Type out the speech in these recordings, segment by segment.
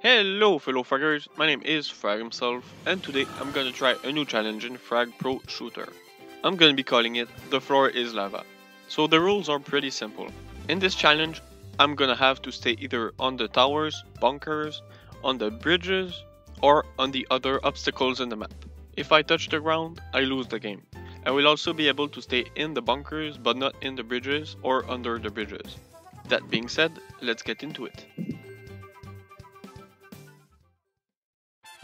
Hello fellow fraggers, my name is Frag himself and today I'm gonna try a new challenge in Frag Pro Shooter. I'm gonna be calling it The Floor is Lava. So the rules are pretty simple. In this challenge, I'm gonna have to stay either on the towers, bunkers, on the bridges, or on the other obstacles in the map. If I touch the ground, I lose the game. I will also be able to stay in the bunkers but not in the bridges or under the bridges. That being said, let's get into it.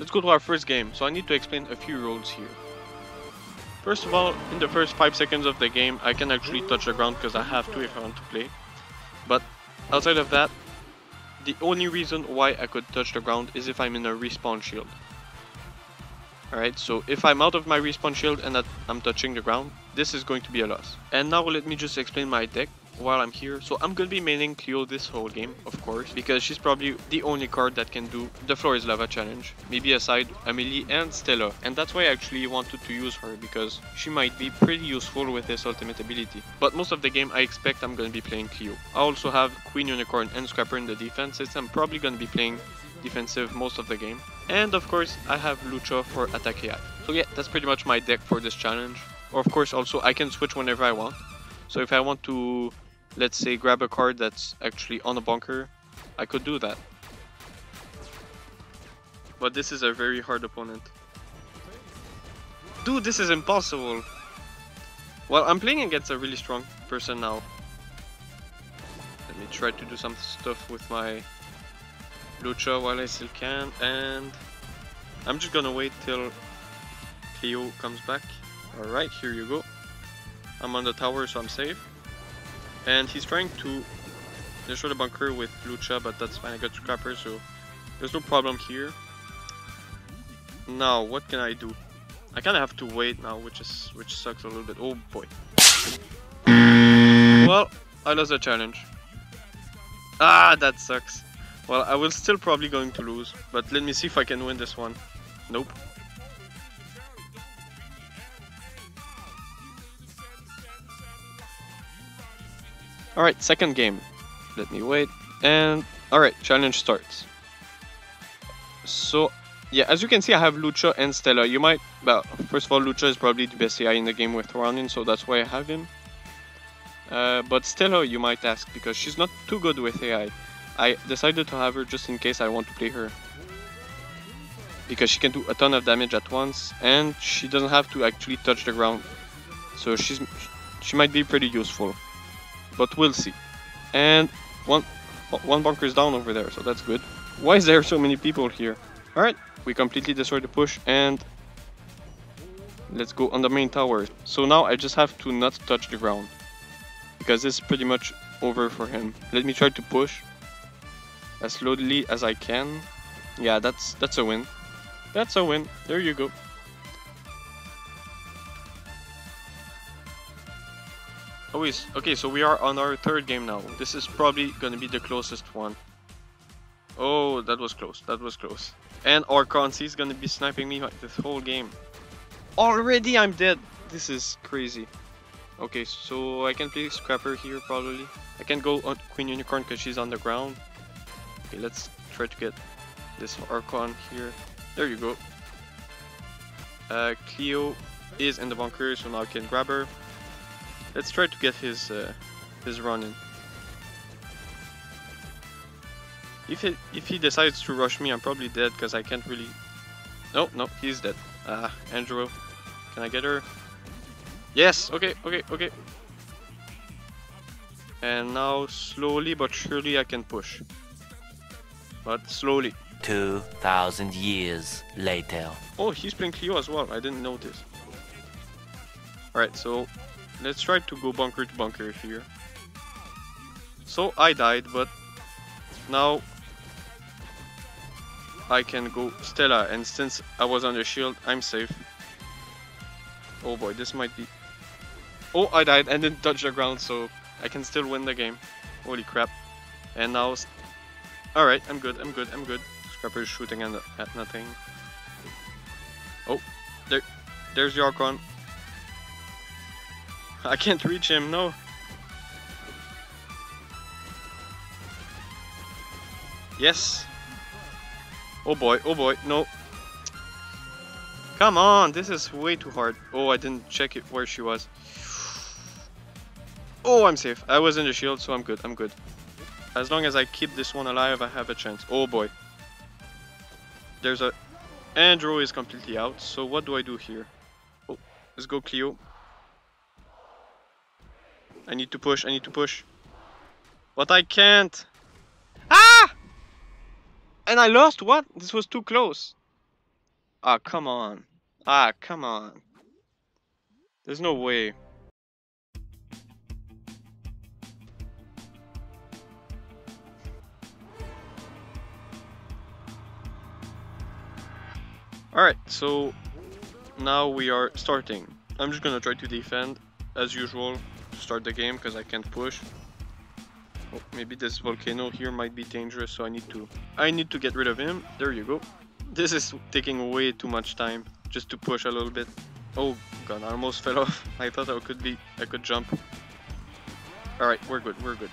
Let's go to our first game, so I need to explain a few rules here. First of all, in the first 5 seconds of the game, I can actually touch the ground because I have to if I want to play. But outside of that, the only reason why I could touch the ground is if I'm in a respawn shield. Alright, so if I'm out of my respawn shield and I'm touching the ground, this is going to be a loss. And now let me just explain my deck while I'm here. So I'm gonna be maining Cleo this whole game, of course, because she's probably the only card that can do the Floor is Lava challenge. Maybe aside Amelie and Stella. And that's why I actually wanted to use her, because she might be pretty useful with this ultimate ability. But most of the game I expect I'm gonna be playing Cleo. I also have Queen Unicorn and Scrapper in the defense, since I'm probably gonna be playing defensive most of the game. And of course, I have Lucha for attack AI. So yeah, that's pretty much my deck for this challenge. Or of course, also I can switch whenever I want. So if I want to let's say grab a card that's actually on a bunker, I could do that. But this is a very hard opponent. Dude, this is impossible! Well, I'm playing against a really strong person now. Let me try to do some stuff with my Lucha while I still can, and I'm just gonna wait till Cleo comes back. Alright, here you go. I'm on the tower, so I'm safe. And he's trying to destroy the bunker with Lucha, but that's fine. I got Scrapper, so there's no problem here. Now, what can I do? I kind of have to wait now, which is which sucks a little bit. Oh boy. Well, I lost the challenge. Ah, that sucks. Well, I will still probably going to lose, but let me see if I can win this one. Nope. Alright, second game. Let me wait. And alright, challenge starts. So, yeah, as you can see, I have Lucha and Stella. You might, well, first of all, Lucha is probably the best AI in the game with Ronin, so that's why I have him. Uh, but Stella, you might ask, because she's not too good with AI. I decided to have her just in case I want to play her. Because she can do a ton of damage at once, and she doesn't have to actually touch the ground. So she's she might be pretty useful but we'll see. And one one bunker is down over there, so that's good. Why is there so many people here? Alright, we completely destroyed the push and let's go on the main tower. So now I just have to not touch the ground because it's pretty much over for him. Let me try to push as slowly as I can. Yeah, that's that's a win. That's a win. There you go. Oh. Okay, so we are on our third game now. This is probably gonna be the closest one. Oh, that was close. That was close. And Archon, is gonna be sniping me this whole game. Already I'm dead. This is crazy. Okay, so I can play Scrapper here probably. I can go on Queen Unicorn because she's on the ground. Okay, let's try to get this Archon here. There you go. Uh, Cleo is in the bunker, so now I can grab her. Let's try to get his uh, his Ronin. If he if he decides to rush me, I'm probably dead because I can't really. No, no, he's dead. Ah, uh, Andrew, can I get her? Yes. Okay. Okay. Okay. And now slowly but surely I can push. But slowly. 2,000 years later. Oh, he's playing Cleo as well. I didn't notice. Alright, so Let's try to go bunker to bunker here. So I died, but now I can go Stella, and since I was on the shield, I'm safe. Oh boy, this might be... Oh, I died and didn't touch the ground, so I can still win the game. Holy crap. And now... Alright, I'm good, I'm good, I'm good. Scrapper is shooting at, at nothing. Oh, there, there's the Archon. I can't reach him, no. Yes. Oh boy, oh boy, no. Come on, this is way too hard. Oh, I didn't check it where she was. Oh, I'm safe. I was in the shield, so I'm good, I'm good. As long as I keep this one alive, I have a chance. Oh boy. There's a... Andrew is completely out, so what do I do here? Oh, let's go Cleo. I need to push, I need to push. But I can't. Ah! And I lost what? This was too close. Ah, come on. Ah, come on. There's no way. Alright, so now we are starting. I'm just gonna try to defend as usual start the game because I can't push. Oh, maybe this volcano here might be dangerous so I need to I need to get rid of him. There you go. This is taking way too much time just to push a little bit. Oh god, I almost fell off. I thought I could be I could jump. Alright, we're good, we're good.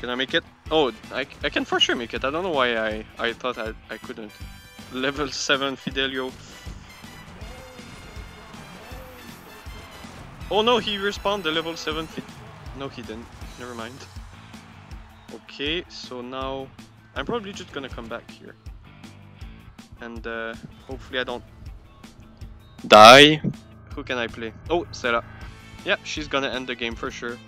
Can I make it? Oh, I, I can for sure make it. I don't know why I, I thought I, I couldn't. Level 7 Fidelio. Oh no, he respawned the level 7 Fid No, he didn't. Never mind. Okay, so now I'm probably just gonna come back here. And uh, hopefully I don't die. Who can I play? Oh, Stella. Yeah, she's gonna end the game for sure.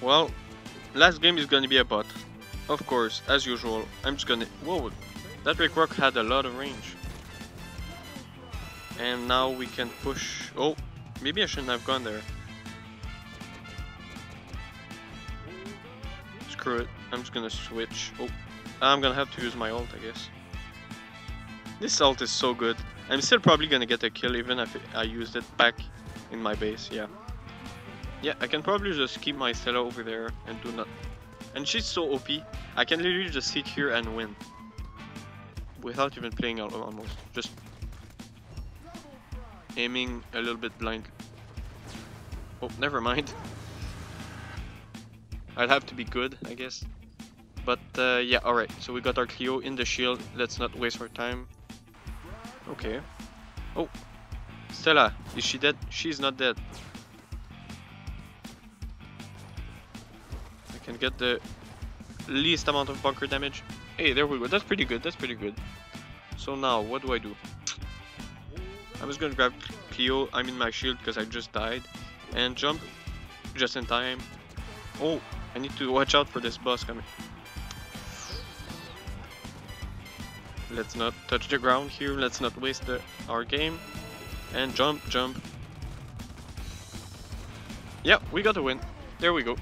Well, last game is gonna be a bot. Of course, as usual, I'm just gonna... Whoa, that Rick Rock had a lot of range. And now we can push... Oh, maybe I shouldn't have gone there. Screw it, I'm just gonna switch. Oh, I'm gonna have to use my ult, I guess. This ult is so good. I'm still probably gonna get a kill even if I used it back in my base, yeah. Yeah, I can probably just keep my Stella over there and do not... And she's so OP, I can literally just sit here and win. Without even playing out almost. Just aiming a little bit blind. Oh, never mind. I'd have to be good, I guess. But uh, yeah, alright. So we got our Cleo in the shield. Let's not waste our time. Okay. Oh. Stella, is she dead? She's not dead. Get the least amount of bunker damage. Hey, there we go. That's pretty good. That's pretty good. So now, what do I do? I'm just gonna grab Cleo. I'm in my shield because I just died. And jump just in time. Oh, I need to watch out for this boss coming. Let's not touch the ground here. Let's not waste the, our game. And jump, jump. Yeah, we got a win. There we go.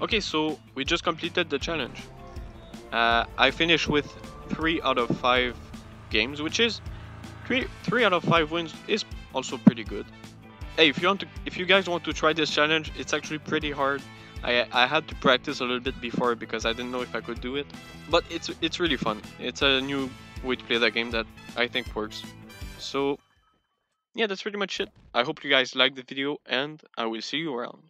Okay, so we just completed the challenge. Uh, I finished with 3 out of 5 games, which is 3, three out of 5 wins is also pretty good. Hey, if you want to, if you guys want to try this challenge, it's actually pretty hard. I, I had to practice a little bit before because I didn't know if I could do it. But it's it's really fun. It's a new way to play that game that I think works. So, yeah, that's pretty much it. I hope you guys liked the video and I will see you around.